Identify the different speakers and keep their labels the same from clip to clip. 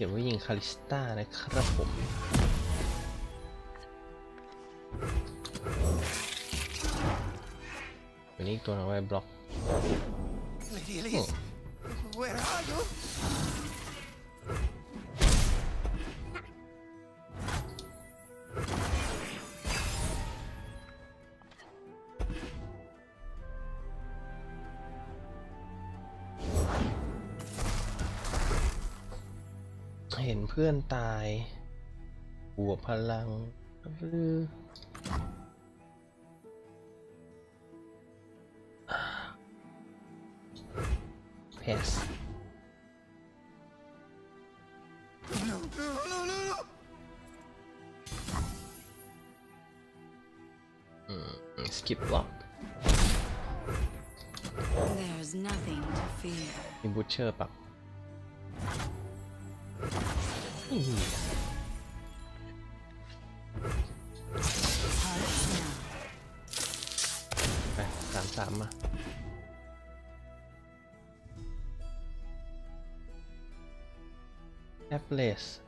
Speaker 1: เก็บไว้ยิงคาลิสตานะครับผมวันนี้ตัวนึงเอาไว้บล็อก เห็นเพื่อนตาย บวกพลังหรือเพส
Speaker 2: No, no, no, no, no.
Speaker 1: สกิปบล็อก
Speaker 3: There's nothing to fear.
Speaker 1: มีบูชเชอร์ปรั Hmm. eh sama-sama F list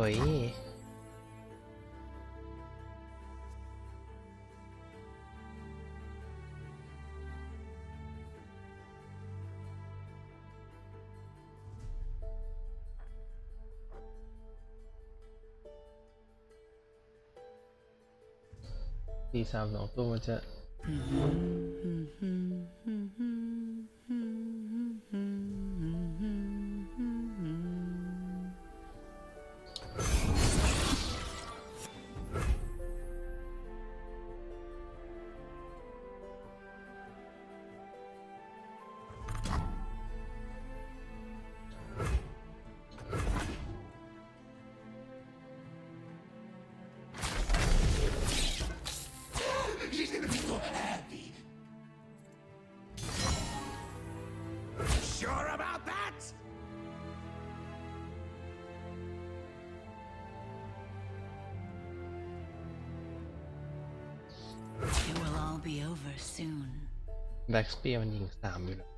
Speaker 1: Oh yeah.
Speaker 2: These have no fluent yet. Sure about that?
Speaker 3: It will all be over soon.
Speaker 1: แบ็กสเปียร์มันยิงสามอยู่แล้ว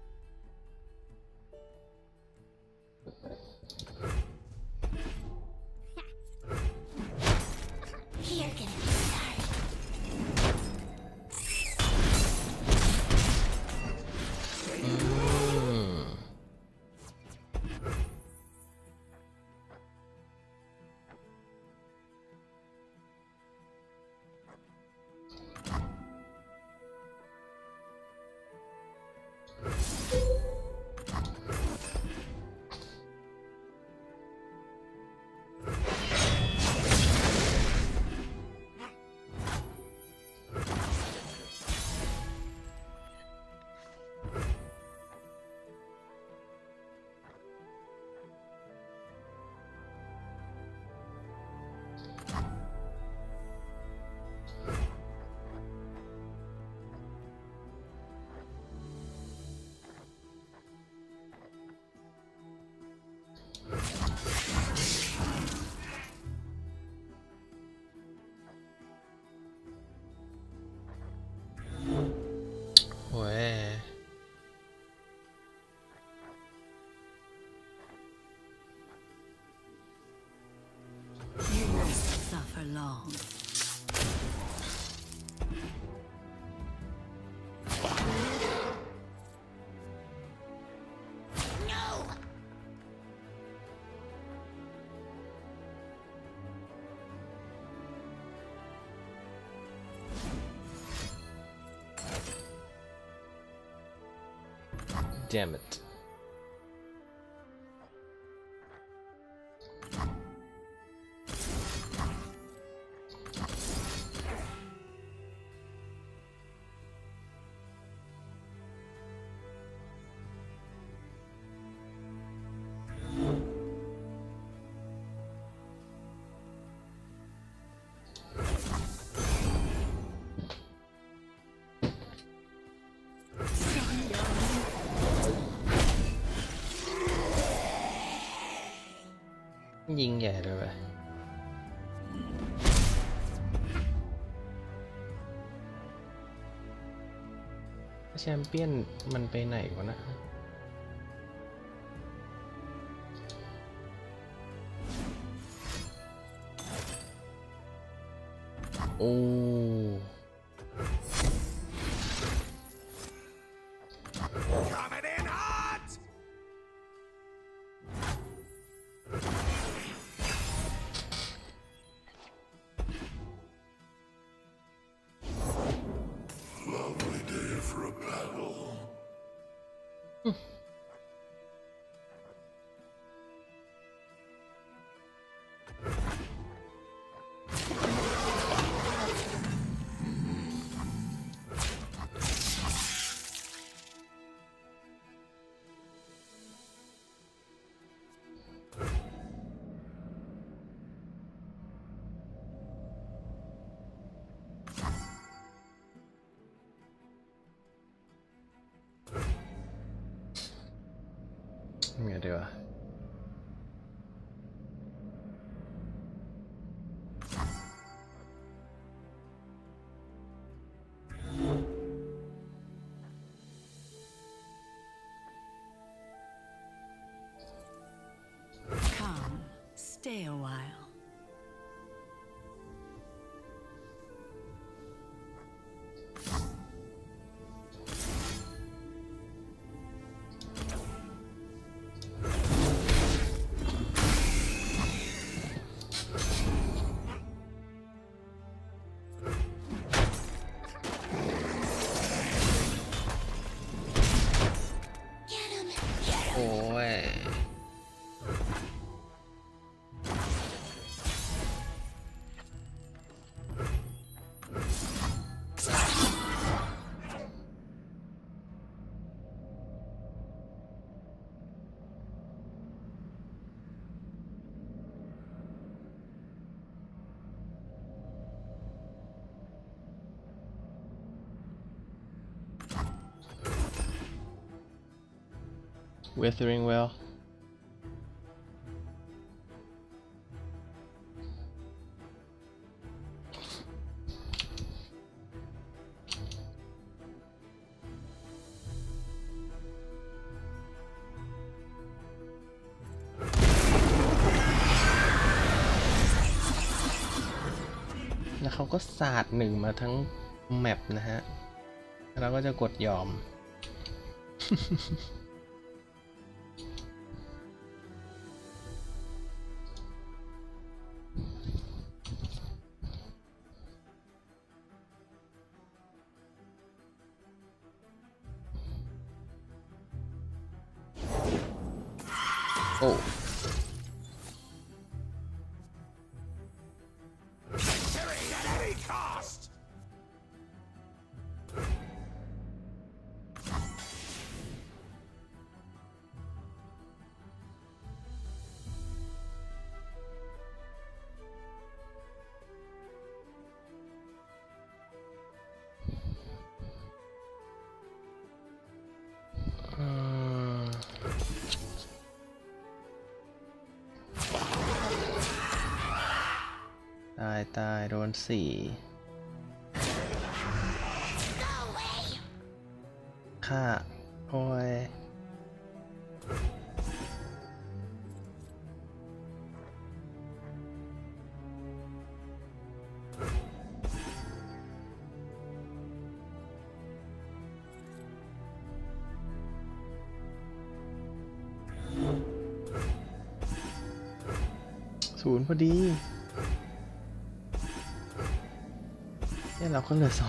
Speaker 3: For long.
Speaker 1: Damn it ยิงใหญ่เลยวะแชมเปี้ยนมันไปไหนวะนะโอ้ Omega.
Speaker 3: Come, stay a while.
Speaker 1: 哦哎、Weathering well แล้วเขาก็สาดหนึ่งมาทั้งแมปนะฮะแล้วเราก็จะกดยอม Oh. ายตายโดนสี่ฆ่าโอ้ยศูนย์พอดี 那可能是。